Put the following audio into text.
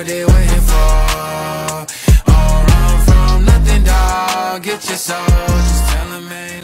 what they waiting for. Don't run from nothing, dog. Get your soul. Just tell them,